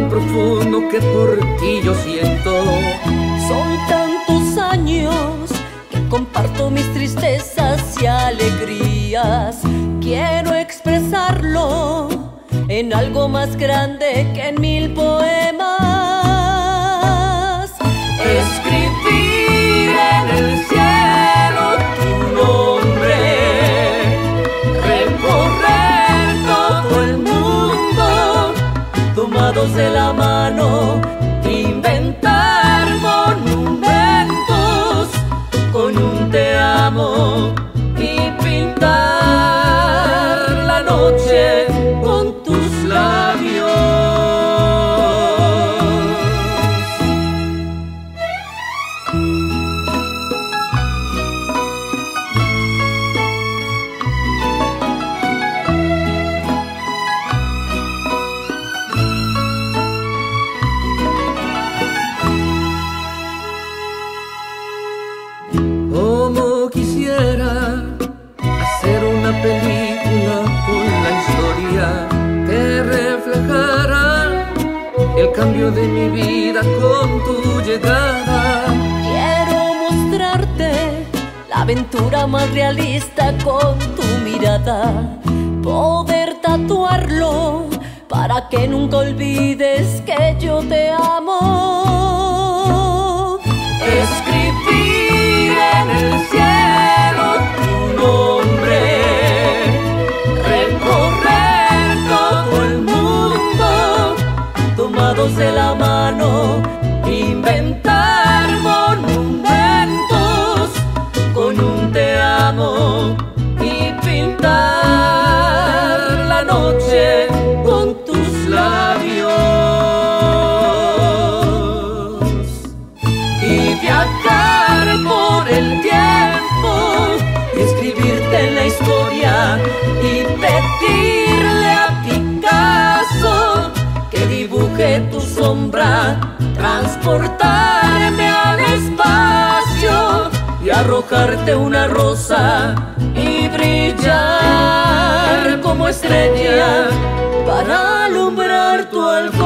profundo que por ti yo siento. Son tantos años que comparto mis tristezas y alegrías. Quiero expresarlo en algo más grande que en mil poemas. De la mano, inventar monumentos con un te amo cambio de mi vida con tu llegada. Quiero mostrarte la aventura más realista con tu mirada. Poder tatuarlo para que nunca olvides que yo te amo. De la mano, inventar monumentos con un te amo y pintar la noche con tus labios. Y viajar por el tiempo y escribirte en la historia y pedirle sombra, transportarme al espacio y arrojarte una rosa y brillar como estrella para alumbrar tu alma.